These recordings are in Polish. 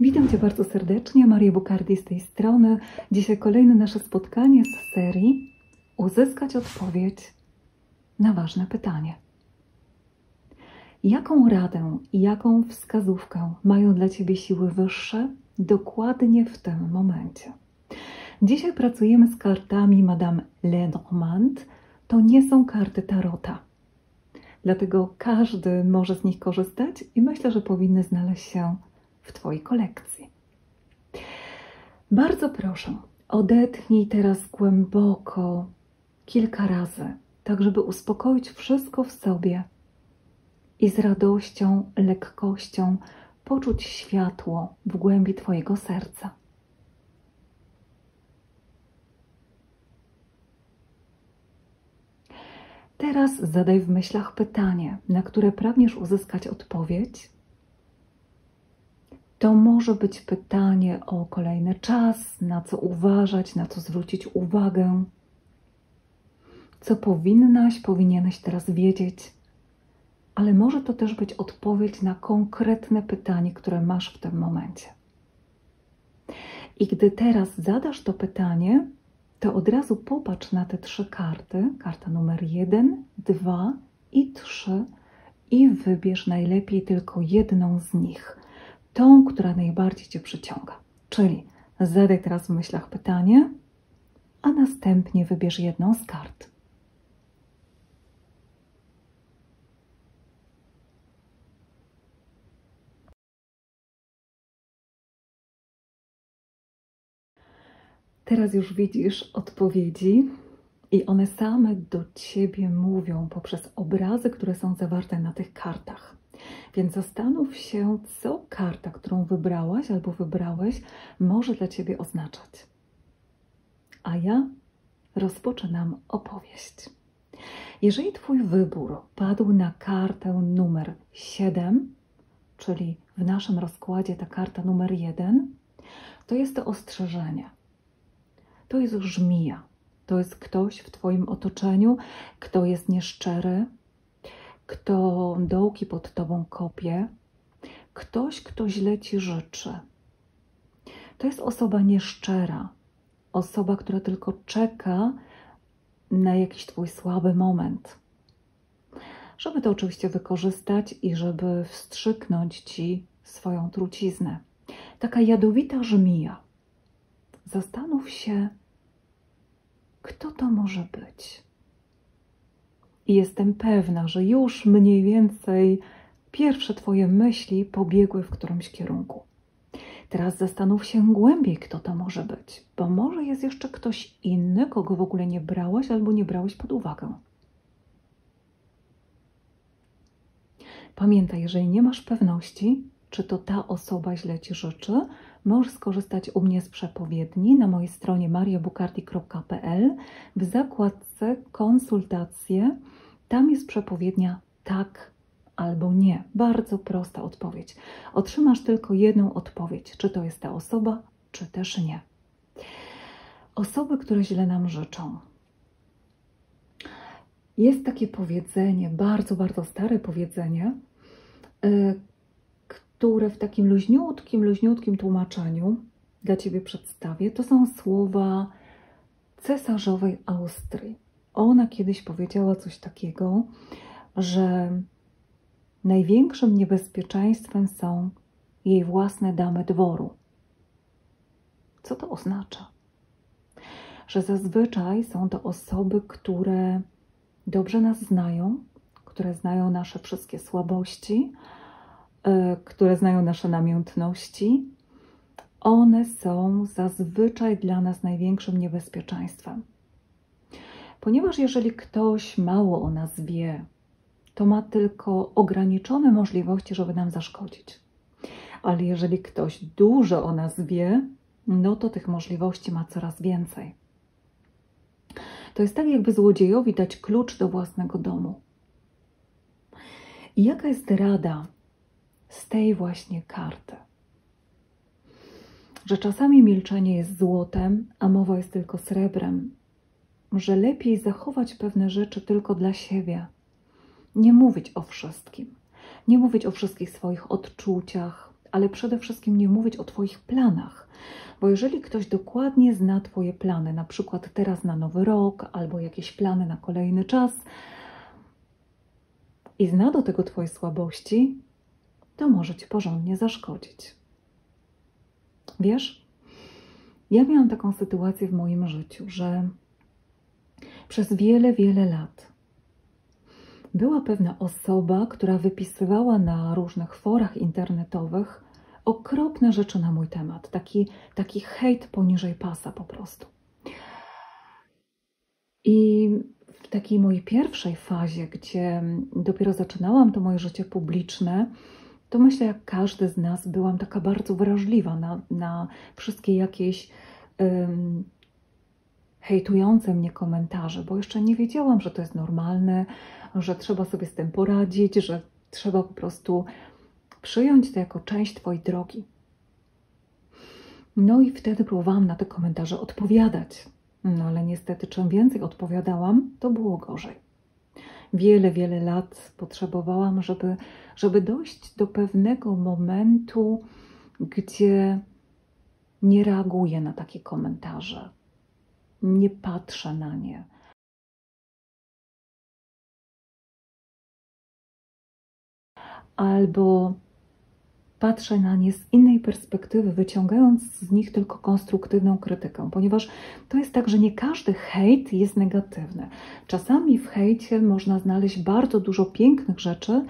Witam Cię bardzo serdecznie, Maria Bukardi z tej strony. Dzisiaj kolejne nasze spotkanie z serii Uzyskać odpowiedź na ważne pytanie. Jaką radę i jaką wskazówkę mają dla Ciebie siły wyższe dokładnie w tym momencie? Dzisiaj pracujemy z kartami Madame Lenormand. To nie są karty Tarota. Dlatego każdy może z nich korzystać i myślę, że powinny znaleźć się w Twojej kolekcji. Bardzo proszę, odetchnij teraz głęboko kilka razy, tak żeby uspokoić wszystko w sobie i z radością, lekkością poczuć światło w głębi Twojego serca. Teraz zadaj w myślach pytanie, na które pragniesz uzyskać odpowiedź. To może być pytanie o kolejny czas, na co uważać, na co zwrócić uwagę, co powinnaś, powinieneś teraz wiedzieć, ale może to też być odpowiedź na konkretne pytanie, które masz w tym momencie. I gdy teraz zadasz to pytanie, to od razu popatrz na te trzy karty, karta numer 1, 2 i 3 i wybierz najlepiej tylko jedną z nich, tą, która najbardziej Cię przyciąga. Czyli zadaj teraz w myślach pytanie, a następnie wybierz jedną z kart. Teraz już widzisz odpowiedzi i one same do ciebie mówią poprzez obrazy, które są zawarte na tych kartach. Więc zastanów się, co karta, którą wybrałaś albo wybrałeś, może dla ciebie oznaczać. A ja rozpoczynam opowieść. Jeżeli Twój wybór padł na kartę numer 7, czyli w naszym rozkładzie ta karta numer 1, to jest to ostrzeżenie to jest żmija. To jest ktoś w Twoim otoczeniu, kto jest nieszczery, kto dołki pod Tobą kopie, ktoś, kto źle Ci życzy. To jest osoba nieszczera, osoba, która tylko czeka na jakiś Twój słaby moment, żeby to oczywiście wykorzystać i żeby wstrzyknąć Ci swoją truciznę. Taka jadowita żmija. Zastanów się, kto to może być. I jestem pewna, że już mniej więcej pierwsze Twoje myśli pobiegły w którymś kierunku. Teraz zastanów się głębiej, kto to może być, bo może jest jeszcze ktoś inny, kogo w ogóle nie brałaś albo nie brałeś pod uwagę. Pamiętaj, jeżeli nie masz pewności, czy to ta osoba źle ci życzy, możesz skorzystać u mnie z przepowiedni na mojej stronie mariabukardi.pl w zakładce konsultacje. Tam jest przepowiednia tak albo nie. Bardzo prosta odpowiedź. Otrzymasz tylko jedną odpowiedź, czy to jest ta osoba, czy też nie. Osoby, które źle nam życzą. Jest takie powiedzenie, bardzo, bardzo stare powiedzenie, y, które w takim luźniutkim, luźniutkim tłumaczeniu dla Ciebie przedstawię, to są słowa cesarzowej Austrii. Ona kiedyś powiedziała coś takiego, że największym niebezpieczeństwem są jej własne damy dworu. Co to oznacza? Że zazwyczaj są to osoby, które dobrze nas znają, które znają nasze wszystkie słabości, E, które znają nasze namiętności, one są zazwyczaj dla nas największym niebezpieczeństwem. Ponieważ jeżeli ktoś mało o nas wie, to ma tylko ograniczone możliwości, żeby nam zaszkodzić. Ale jeżeli ktoś dużo o nas wie, no to tych możliwości ma coraz więcej. To jest tak, jakby złodziejowi dać klucz do własnego domu. I jaka jest rada z tej właśnie karty. Że czasami milczenie jest złotem, a mowa jest tylko srebrem. Że lepiej zachować pewne rzeczy tylko dla siebie. Nie mówić o wszystkim. Nie mówić o wszystkich swoich odczuciach, ale przede wszystkim nie mówić o Twoich planach. Bo jeżeli ktoś dokładnie zna Twoje plany, na przykład teraz na nowy rok, albo jakieś plany na kolejny czas, i zna do tego Twoje słabości, to może Ci porządnie zaszkodzić. Wiesz, ja miałam taką sytuację w moim życiu, że przez wiele, wiele lat była pewna osoba, która wypisywała na różnych forach internetowych okropne rzeczy na mój temat. Taki, taki hejt poniżej pasa po prostu. I w takiej mojej pierwszej fazie, gdzie dopiero zaczynałam to moje życie publiczne, to myślę, jak każdy z nas, byłam taka bardzo wrażliwa na, na wszystkie jakieś um, hejtujące mnie komentarze, bo jeszcze nie wiedziałam, że to jest normalne, że trzeba sobie z tym poradzić, że trzeba po prostu przyjąć to jako część Twojej drogi. No i wtedy próbowałam na te komentarze odpowiadać. No ale niestety, czym więcej odpowiadałam, to było gorzej. Wiele, wiele lat potrzebowałam, żeby, żeby dojść do pewnego momentu, gdzie nie reaguję na takie komentarze, nie patrzę na nie. Albo patrzę na nie z innej perspektywy, wyciągając z nich tylko konstruktywną krytykę, ponieważ to jest tak, że nie każdy hejt jest negatywny. Czasami w hejcie można znaleźć bardzo dużo pięknych rzeczy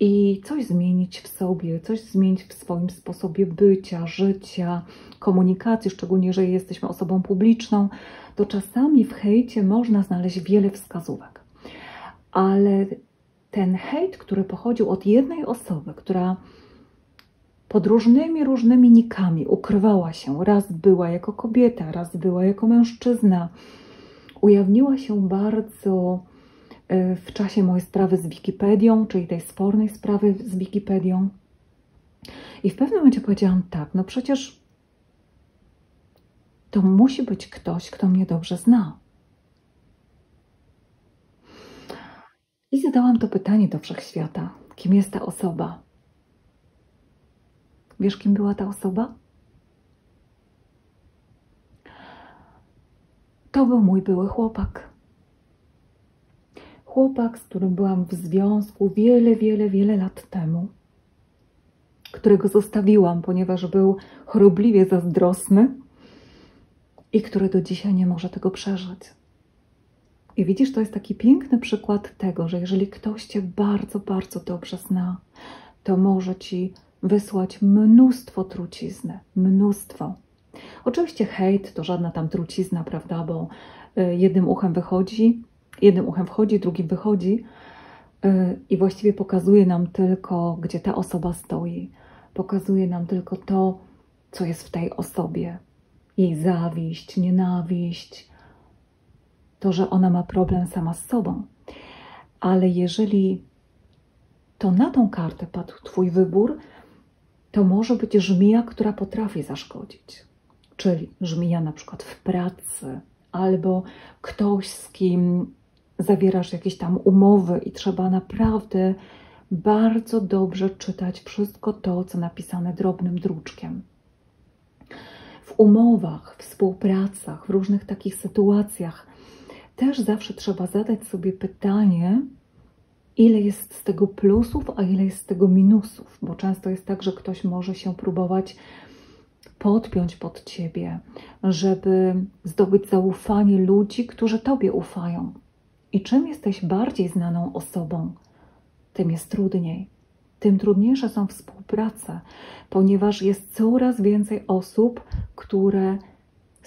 i coś zmienić w sobie, coś zmienić w swoim sposobie bycia, życia, komunikacji, szczególnie jeżeli jesteśmy osobą publiczną, to czasami w hejcie można znaleźć wiele wskazówek. Ale ten hejt, który pochodził od jednej osoby, która pod różnymi, różnymi nikami ukrywała się. Raz była jako kobieta, raz była jako mężczyzna. Ujawniła się bardzo e, w czasie mojej sprawy z Wikipedią, czyli tej spornej sprawy z Wikipedią. I w pewnym momencie powiedziałam tak, no przecież to musi być ktoś, kto mnie dobrze zna. I zadałam to pytanie do wszechświata: kim jest ta osoba? Wiesz, kim była ta osoba? To był mój były chłopak. Chłopak, z którym byłam w związku wiele, wiele, wiele lat temu, którego zostawiłam, ponieważ był chorobliwie zazdrosny i który do dzisiaj nie może tego przeżyć. I widzisz, to jest taki piękny przykład tego, że jeżeli ktoś cię bardzo, bardzo dobrze zna, to może ci wysłać mnóstwo trucizny, mnóstwo. Oczywiście hejt to żadna tam trucizna, prawda, bo y, jednym uchem wychodzi, jednym uchem wchodzi, drugim wychodzi y, i właściwie pokazuje nam tylko, gdzie ta osoba stoi. Pokazuje nam tylko to, co jest w tej osobie. Jej zawiść, nienawiść, to, że ona ma problem sama z sobą. Ale jeżeli to na tą kartę padł Twój wybór, to może być żmija, która potrafi zaszkodzić. Czyli żmija na przykład w pracy, albo ktoś, z kim zawierasz jakieś tam umowy i trzeba naprawdę bardzo dobrze czytać wszystko to, co napisane drobnym druczkiem. W umowach, współpracach, w różnych takich sytuacjach też zawsze trzeba zadać sobie pytanie, ile jest z tego plusów, a ile jest z tego minusów, bo często jest tak, że ktoś może się próbować podpiąć pod ciebie, żeby zdobyć zaufanie ludzi, którzy tobie ufają. I czym jesteś bardziej znaną osobą, tym jest trudniej. Tym trudniejsze są współprace, ponieważ jest coraz więcej osób, które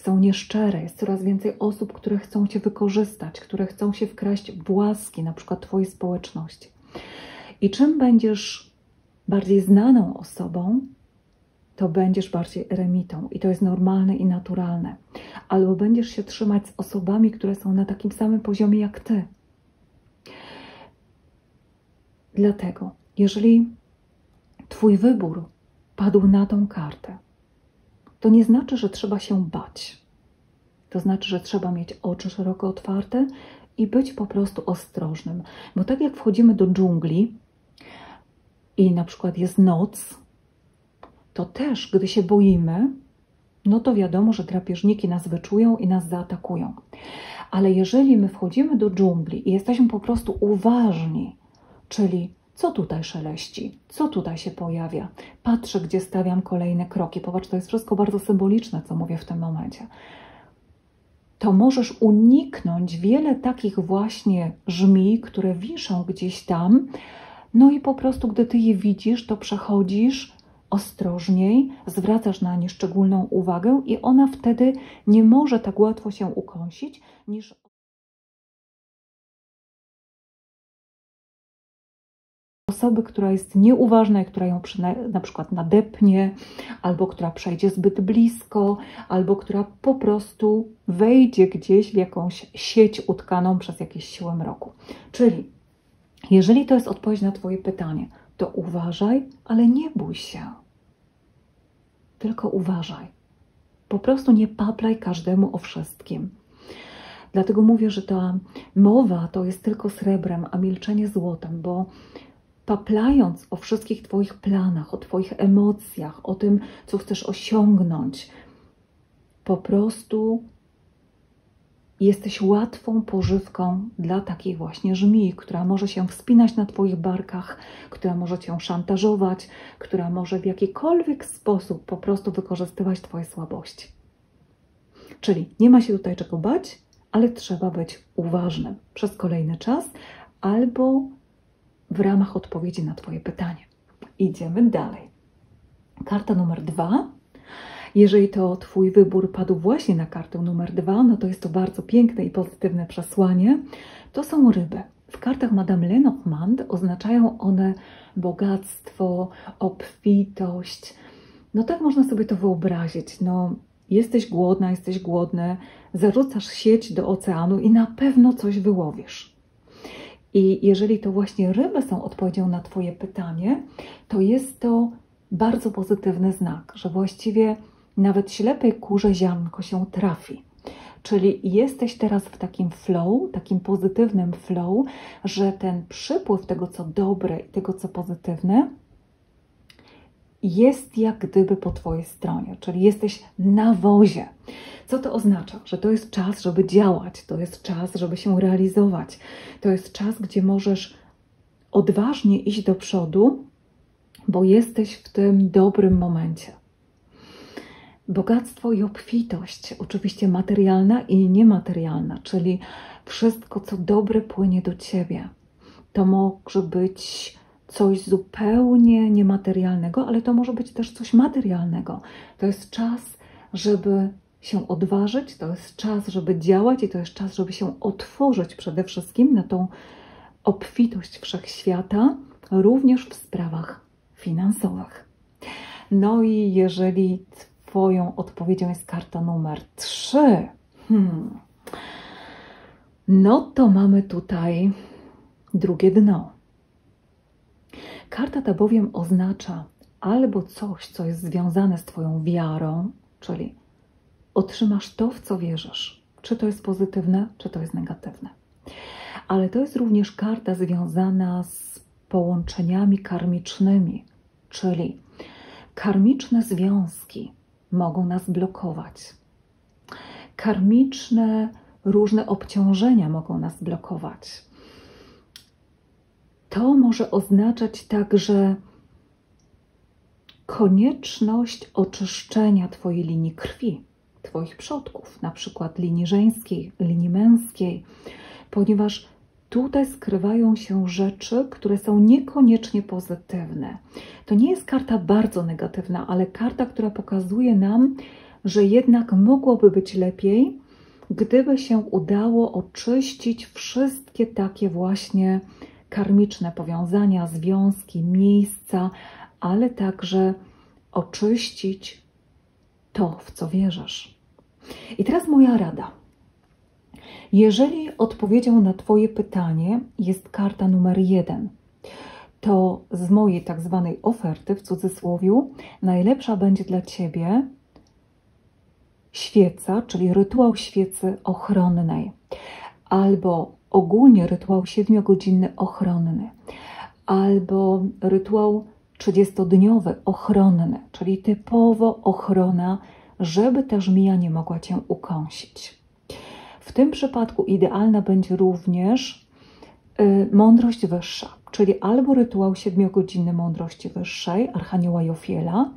są nieszczere, jest coraz więcej osób, które chcą Cię wykorzystać, które chcą się wkraść w łaski, na przykład Twojej społeczności. I czym będziesz bardziej znaną osobą, to będziesz bardziej eremitą i to jest normalne i naturalne. Albo będziesz się trzymać z osobami, które są na takim samym poziomie jak Ty. Dlatego, jeżeli Twój wybór padł na tą kartę, to nie znaczy, że trzeba się bać. To znaczy, że trzeba mieć oczy szeroko otwarte i być po prostu ostrożnym. Bo tak jak wchodzimy do dżungli i na przykład jest noc, to też, gdy się boimy, no to wiadomo, że drapieżniki nas wyczują i nas zaatakują. Ale jeżeli my wchodzimy do dżungli i jesteśmy po prostu uważni, czyli co tutaj szeleści, co tutaj się pojawia, patrzę, gdzie stawiam kolejne kroki. Popatrz, to jest wszystko bardzo symboliczne, co mówię w tym momencie. To możesz uniknąć wiele takich właśnie żmi, które wiszą gdzieś tam. No i po prostu, gdy ty je widzisz, to przechodzisz ostrożniej, zwracasz na nie szczególną uwagę i ona wtedy nie może tak łatwo się ukąsić niż osoby, która jest nieuważna i która ją na przykład nadepnie, albo która przejdzie zbyt blisko, albo która po prostu wejdzie gdzieś w jakąś sieć utkaną przez jakieś siłę mroku. Czyli jeżeli to jest odpowiedź na Twoje pytanie, to uważaj, ale nie bój się. Tylko uważaj. Po prostu nie paplaj każdemu o wszystkim. Dlatego mówię, że ta mowa to jest tylko srebrem, a milczenie złotem, bo paplając o wszystkich Twoich planach, o Twoich emocjach, o tym, co chcesz osiągnąć, po prostu jesteś łatwą pożywką dla takiej właśnie żmii, która może się wspinać na Twoich barkach, która może Cię szantażować, która może w jakikolwiek sposób po prostu wykorzystywać Twoje słabości. Czyli nie ma się tutaj czego bać, ale trzeba być uważnym przez kolejny czas albo w ramach odpowiedzi na Twoje pytanie. Idziemy dalej. Karta numer dwa. Jeżeli to Twój wybór padł właśnie na kartę numer dwa, no to jest to bardzo piękne i pozytywne przesłanie. To są ryby. W kartach Madame Lenormand oznaczają one bogactwo, obfitość. No tak można sobie to wyobrazić. No, jesteś głodna, jesteś głodny, zarzucasz sieć do oceanu i na pewno coś wyłowisz. I jeżeli to właśnie ryby są odpowiedzią na Twoje pytanie, to jest to bardzo pozytywny znak, że właściwie nawet ślepej kurze ziarnko się trafi. Czyli jesteś teraz w takim flow, takim pozytywnym flow, że ten przypływ tego, co dobre i tego, co pozytywne, jest jak gdyby po Twojej stronie, czyli jesteś na wozie. Co to oznacza? Że to jest czas, żeby działać, to jest czas, żeby się realizować, to jest czas, gdzie możesz odważnie iść do przodu, bo jesteś w tym dobrym momencie. Bogactwo i obfitość, oczywiście materialna i niematerialna, czyli wszystko, co dobre, płynie do ciebie. To może być coś zupełnie niematerialnego, ale to może być też coś materialnego. To jest czas, żeby się odważyć, to jest czas, żeby działać i to jest czas, żeby się otworzyć przede wszystkim na tą obfitość wszechświata, również w sprawach finansowych. No i jeżeli Twoją odpowiedzią jest karta numer 3, hmm, no to mamy tutaj drugie dno. Karta ta bowiem oznacza albo coś, co jest związane z Twoją wiarą, czyli otrzymasz to, w co wierzysz. Czy to jest pozytywne, czy to jest negatywne. Ale to jest również karta związana z połączeniami karmicznymi, czyli karmiczne związki mogą nas blokować. Karmiczne różne obciążenia mogą nas blokować. To może oznaczać także konieczność oczyszczenia Twojej linii krwi, Twoich przodków, na przykład linii żeńskiej, linii męskiej, ponieważ tutaj skrywają się rzeczy, które są niekoniecznie pozytywne. To nie jest karta bardzo negatywna, ale karta, która pokazuje nam, że jednak mogłoby być lepiej, gdyby się udało oczyścić wszystkie takie właśnie karmiczne powiązania, związki, miejsca, ale także oczyścić to, w co wierzysz. I teraz moja rada. Jeżeli odpowiedzią na Twoje pytanie jest karta numer jeden, to z mojej tak zwanej oferty, w cudzysłowiu, najlepsza będzie dla Ciebie świeca, czyli rytuał świecy ochronnej, albo ogólnie rytuał siedmiogodzinny ochronny, albo rytuał 30-dniowy, ochronny, czyli typowo ochrona, żeby ta żmija nie mogła cię ukąsić. W tym przypadku idealna będzie również y, mądrość wyższa, czyli albo rytuał siedmiogodzinny mądrości wyższej Archanioła Jofiela,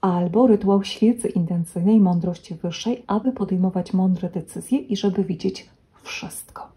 albo rytuał świecy intencyjnej mądrości wyższej, aby podejmować mądre decyzje i żeby widzieć wszystko.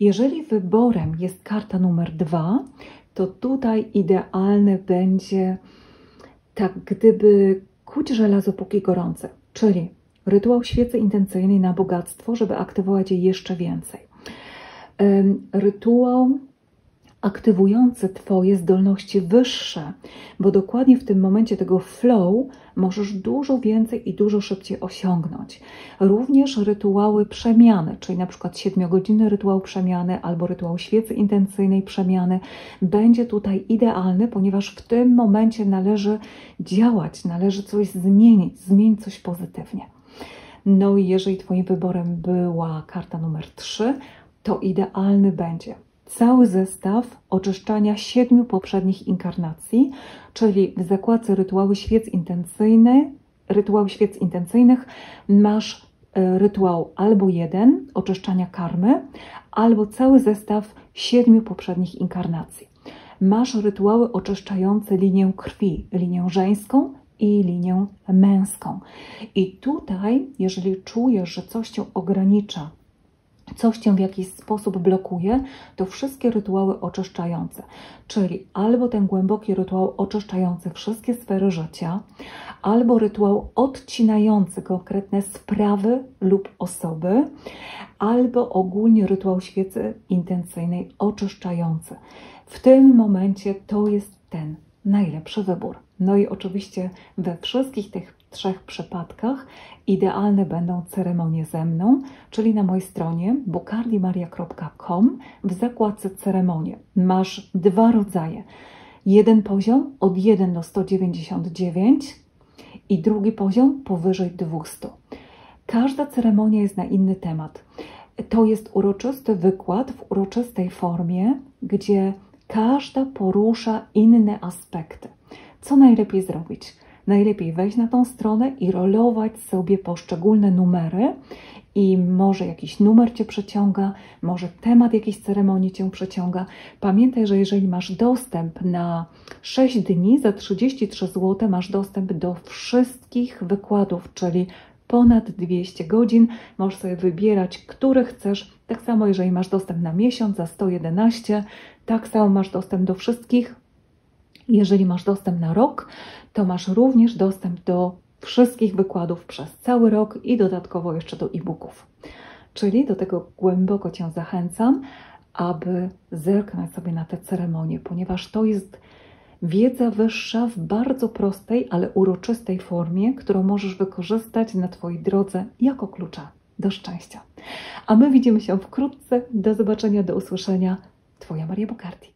Jeżeli wyborem jest karta numer dwa, to tutaj idealne będzie tak gdyby kuć żelazo póki gorące, czyli rytuał świecy intencyjnej na bogactwo, żeby aktywować je jeszcze więcej. Rytuał aktywujące Twoje zdolności wyższe, bo dokładnie w tym momencie tego flow możesz dużo więcej i dużo szybciej osiągnąć. Również rytuały przemiany, czyli na przykład 7-godzinny rytuał przemiany albo rytuał świecy intencyjnej przemiany, będzie tutaj idealny, ponieważ w tym momencie należy działać, należy coś zmienić, zmienić coś pozytywnie. No i jeżeli Twoim wyborem była karta numer 3, to idealny będzie cały zestaw oczyszczania siedmiu poprzednich inkarnacji, czyli w zakładce rytuały świec intencyjny, rytuały świec intencyjnych masz e, rytuał albo jeden oczyszczania karmy, albo cały zestaw siedmiu poprzednich inkarnacji. Masz rytuały oczyszczające linię krwi, linię żeńską i linię męską. I tutaj, jeżeli czujesz, że coś cię ogranicza, coś cię w jakiś sposób blokuje, to wszystkie rytuały oczyszczające, czyli albo ten głęboki rytuał oczyszczający wszystkie sfery życia, albo rytuał odcinający konkretne sprawy lub osoby, albo ogólnie rytuał świecy intencyjnej oczyszczający. W tym momencie to jest ten najlepszy wybór. No i oczywiście we wszystkich tych trzech przypadkach idealne będą ceremonie ze mną, czyli na mojej stronie bukardimaria.com w zakładce ceremonie. Masz dwa rodzaje. Jeden poziom od 1 do 199 i drugi poziom powyżej 200. Każda ceremonia jest na inny temat. To jest uroczysty wykład w uroczystej formie, gdzie każda porusza inne aspekty. Co najlepiej zrobić? Najlepiej wejść na tą stronę i rolować sobie poszczególne numery i może jakiś numer Cię przeciąga, może temat jakiejś ceremonii Cię przeciąga. Pamiętaj, że jeżeli masz dostęp na 6 dni za 33 zł, masz dostęp do wszystkich wykładów, czyli ponad 200 godzin. Możesz sobie wybierać, który chcesz. Tak samo, jeżeli masz dostęp na miesiąc za 111, tak samo masz dostęp do wszystkich jeżeli masz dostęp na rok, to masz również dostęp do wszystkich wykładów przez cały rok i dodatkowo jeszcze do e-booków. Czyli do tego głęboko Cię zachęcam, aby zerknąć sobie na te ceremonie, ponieważ to jest wiedza wyższa w bardzo prostej, ale uroczystej formie, którą możesz wykorzystać na Twojej drodze jako klucza do szczęścia. A my widzimy się wkrótce. Do zobaczenia, do usłyszenia. Twoja Maria Bokardi.